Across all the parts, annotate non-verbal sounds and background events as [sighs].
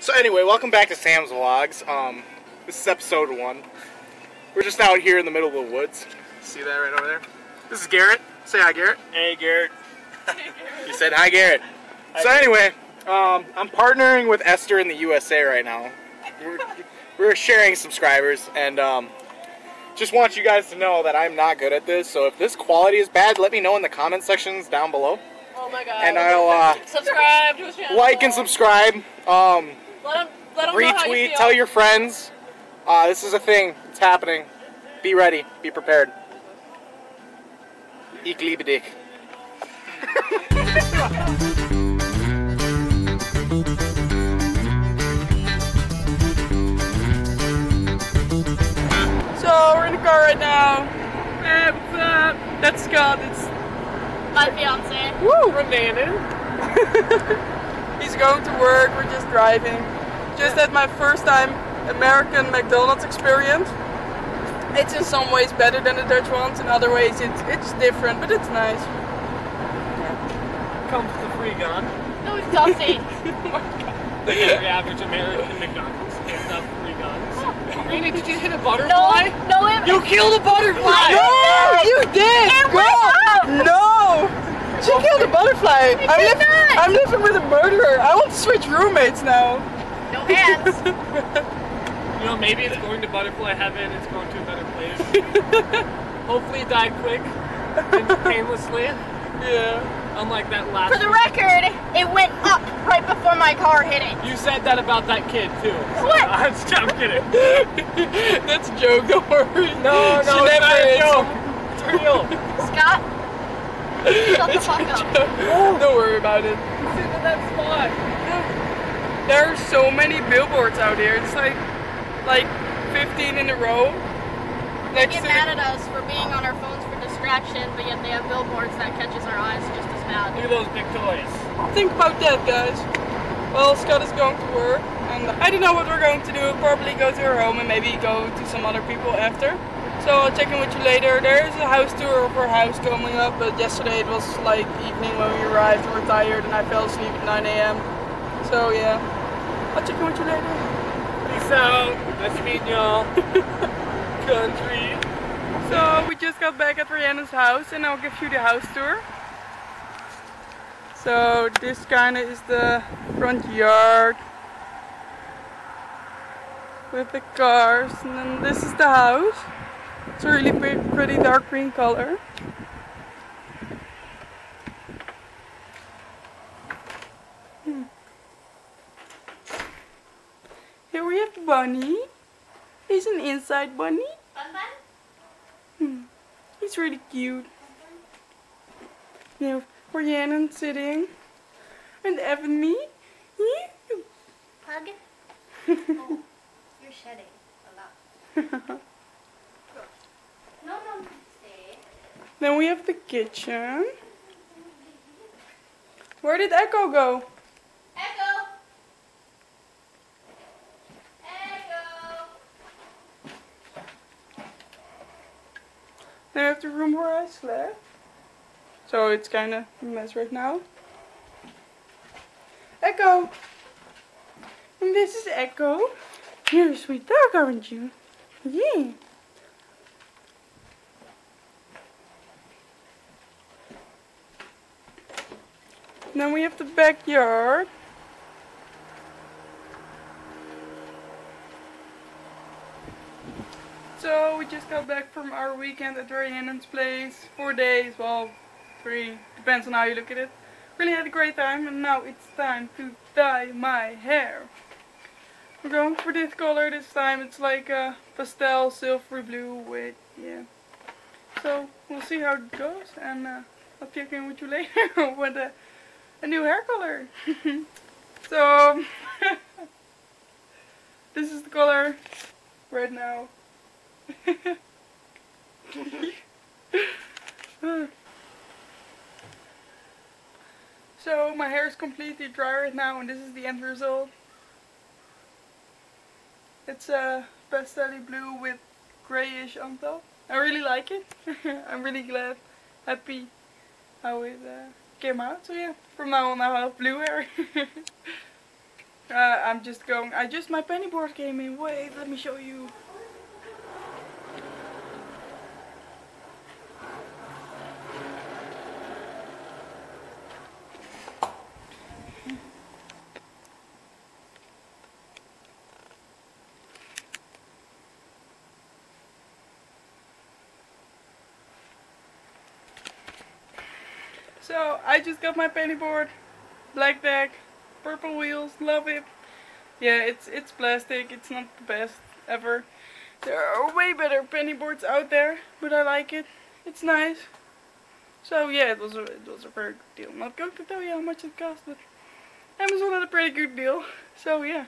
So anyway, welcome back to Sam's Vlogs. Um, this is episode one. We're just out here in the middle of the woods. See that right over there? This is Garrett. Say hi, Garrett. Hey, Garrett. [laughs] You said hi, Garrett. So anyway, um, I'm partnering with Esther in the USA right now. We're, we're sharing subscribers, and um, just want you guys to know that I'm not good at this. So if this quality is bad, let me know in the comment sections down below, Oh my god. and I'll uh, subscribe to his channel. like and subscribe. Um, Let him, let him know how you retweet, feel. tell your friends. Uh, this is a thing. It's happening. Be ready. Be prepared. Ik liebe dich. [laughs] So we're in the car right now. Hey. That's Scott. It's My fiance. woo. We're [laughs] He's going to work. We're just driving. Just had my first time American McDonald's experience. It's in some ways better than the Dutch ones. In other ways, it's it's different, but it's nice. Comes the free gun. No, it doesn't. [laughs] Oh the very average American McDonald's stands up free guns. Oh. Rainy, did you hit a butterfly? no, it, You killed a butterfly! No, you did. It went. No. She killed a butterfly. It I'm, did li- not. I'm living with a murderer. I want to switch roommates now. No. [laughs] You know, maybe it's going to butterfly heaven, it's going to a better place. [laughs] Hopefully die quick and [laughs] painlessly, Yeah. unlike that last For the record, it went up right before my car hit it. You said that about that kid too. So What? I'm, I'm kidding. That's a joke. Don't worry. No, no, it's not a joke. It's real. Scott, shut the fuck up. Don't worry about it. Sit in that spot. There are so many billboards out here. It's like, like 15 in a row. They Next get mad at us for being on our phones for distraction, but yet they have billboards that catches our eyes just as bad. Look at those big toys. think about that, guys. Well, Scott is going to work, and I don't know what we're going to do. Probably go to her home and maybe go to some other people after. So I'll check in with you later. There is a house tour of her house coming up, but yesterday it was like evening when we arrived and we're tired, and I fell asleep at 9 a.m. So yeah, I'll check in with you later. Peace out. Nice to meet y'all. [laughs] Country. So we just got back at Rhiannon's house and I'll give you the house tour. So this kind of is the front yard with the cars and then this is the house. It's a really pretty dark green color. Hmm. Here we have the bunny. He's an inside bunny. Hmm. He's really cute. Yeah, Rhiannon sitting. And Evan me. Hug? [laughs] oh, you're shedding a lot. No, no, stay. then we have the kitchen. Where did Echo go? Echo! Echo! Then we have the room where I slept. So it's kind of a mess right now. Echo! And this is Echo. You're a sweet dog, aren't you? Yeah. Then we have the backyard. So we just got back from our weekend at Rhiannon's place. Four days, well, three, depends on how you look at it. Really had a great time and now it's time to dye my hair. We're going for this color this time. It's like a pastel silvery blue with, yeah. So we'll see how it goes and uh, I'll check in with you [laughs] later with a, a new hair color. [laughs] so [laughs] this is the color right now. So my hair is completely dry right now and this is the end result. It's a pastel blue with grayish on top. I really like it. [laughs] I'm really glad, happy how it uh, came out. So yeah, from now on I have blue hair. [laughs] Uh, I'm just going. I just my penny board came in. Wait, let me show you. So I just got my penny board, black deck, purple wheels, love it. Yeah, it's it's plastic. It's not the best ever. There are way better penny boards out there, but I like it. It's nice. So yeah, it was a it was a very good deal. I'm not going to tell you how much it cost, but Amazon had a pretty good deal. So yeah,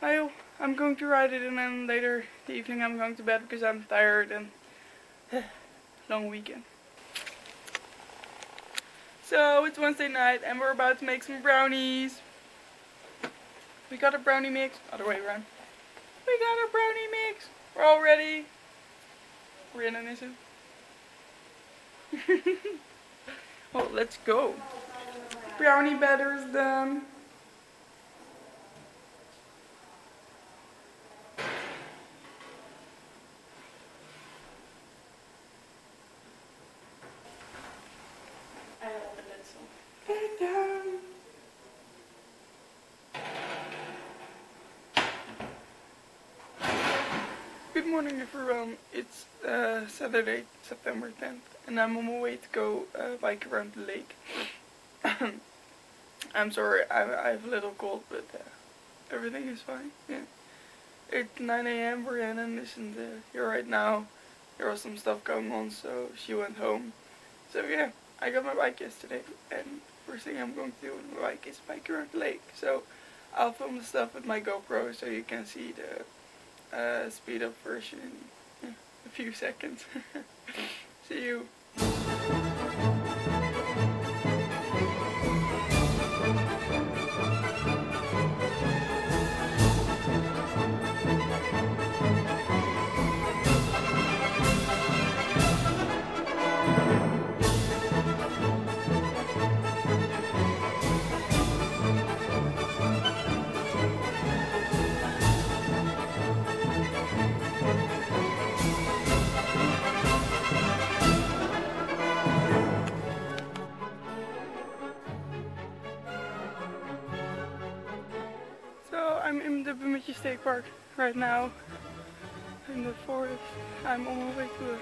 I I'm going to ride it, and then later the evening I'm going to bed because I'm tired and [sighs] long weekend. So it's Wednesday night and we're about to make some brownies. We got a brownie mix. Other way around. We got a brownie mix. We're all ready. Rhiannon is it? well, let's go. Brownie batter is done. Good morning everyone. It's uh, Saturday, September 10th, and I'm on my way to go uh, bike around the lake. [coughs] I'm sorry, I, I have a little cold, but uh, everything is fine. Yeah. It's 9 a.m. Rhiannon isn't uh, here right now. There was some stuff going on, so she went home. So yeah, I got my bike yesterday, and first thing I'm going to do with my bike is bike around the lake. So I'll film the stuff with my GoPro so you can see the uh, speed up version in a few seconds. [laughs] see you. Park right now. In the forest. I'm on my way to a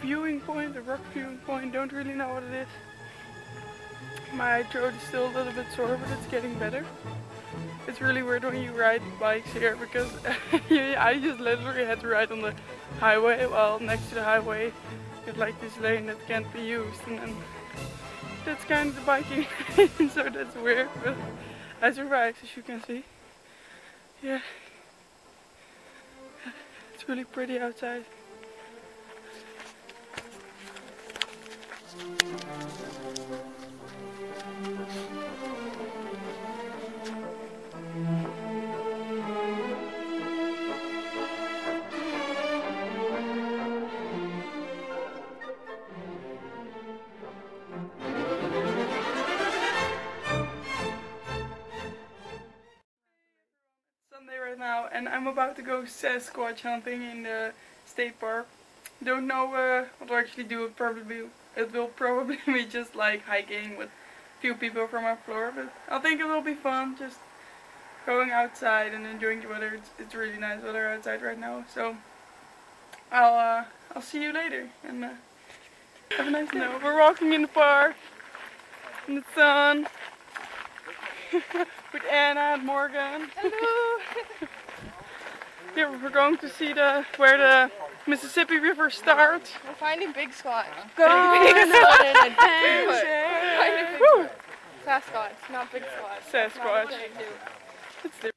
viewing point, a rock viewing point. Don't really know what it is. My throat is still a little bit sore, but it's getting better. It's really weird when you ride bikes here because [laughs] I just literally had to ride on the highway. Well, next to the highway, it's like this lane that can't be used, and then that's kind of the biking. [laughs] so that's weird, but I survived, as you can see. Yeah. It's really pretty outside. And I'm about to go Sasquatch hunting in the state park. Don't know uh, what to actually do. It probably it will probably [laughs] be just like hiking with a few people from our floor, but I think it will be fun. Just going outside and enjoying the weather. It's, it's really nice weather outside right now. So I'll uh, I'll see you later and uh, have a nice day. No, we're walking in the park in the sun [laughs] with Anna and Morgan. Hello. Yeah, we're going to see the where the Mississippi River starts. We're finding big squat. Go Big squat in a ten foot. Sasquatch. Finding big. Sasquatch, not big squat. Sasquatch. Not what they do. It's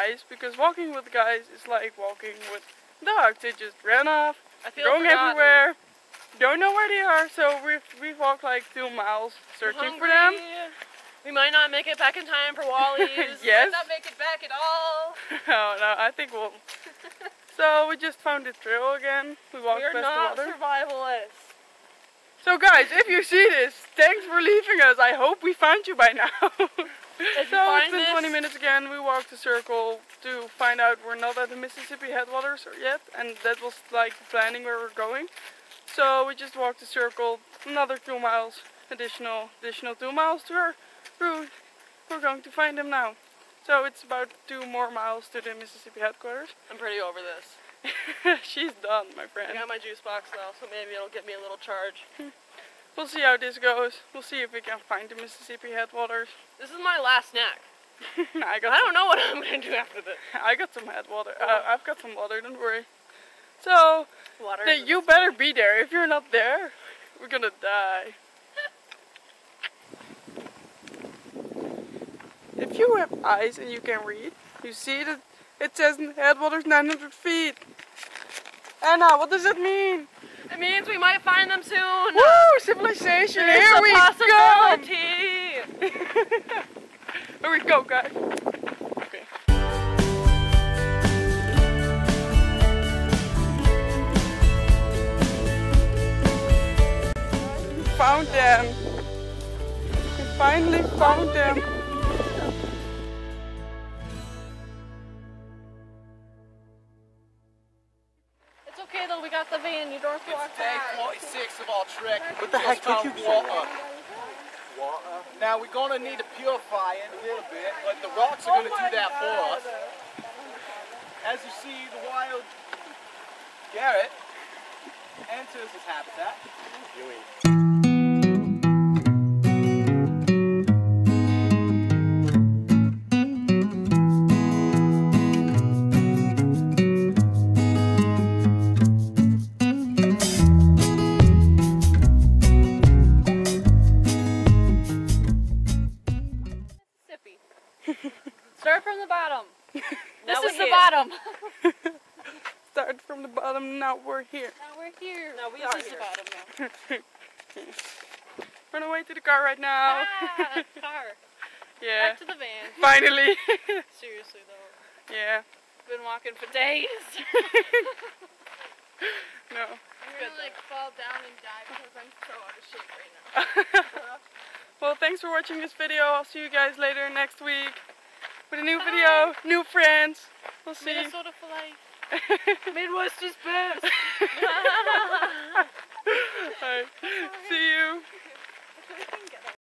guys because walking with guys is like walking with dogs. They just ran off, I feel going forgotten. everywhere, don't know where they are. So we've we've walked like two miles searching for them. We might not make it back in time for Wally's. [laughs] We Yes. might not make it back at all. [laughs] oh no, I think we'll. [laughs] so we just found the trail again. We walked We're past not the water. survivalists. So guys, if you see this, thanks for leaving us. I hope we found you by now. So it's been this, 20 minutes again. We walked a circle to find out we're not at the Mississippi headwaters yet, and that was like planning where we're going. So we just walked a circle, another two miles, additional additional two miles to our route. We're going to find them now. So it's about two more miles to the Mississippi headquarters. I'm pretty over this. [laughs] She's done, my friend. I got my juice box now, so maybe it'll get me a little charge. [laughs] We'll see how this goes. We'll see if we can find the Mississippi headwaters. [laughs] This is my last snack. I got I don't know what I'm gonna do after this. I got some headwater. Uh, I've got some water. Don't worry. So Water. you better be there. If you're not there, we're gonna die. [laughs] if you have eyes and you can read, you see that it says headwaters 900 feet. Anna, what does it mean? It means we might find them soon. Woo! Civilization! There's Here we go! [laughs] Here we go, guys. Okay. We found them. We finally found them. Now we're gonna need to purify it a little bit, but the rocks are gonna oh do that for us. As you see, the wild Garrett enters his habitat. [laughs] Run away to the car right now. Ah, car. [laughs] yeah, Back to the van. finally. [laughs] Seriously though. yeah, Been walking for days. no. I'm gonna like fall down and die because I'm so out of shape right now. well, thanks for watching this video. I'll see you guys later next week with a new video, new friends. We'll see. Minnesota for life. Midwest is best. All right. See you.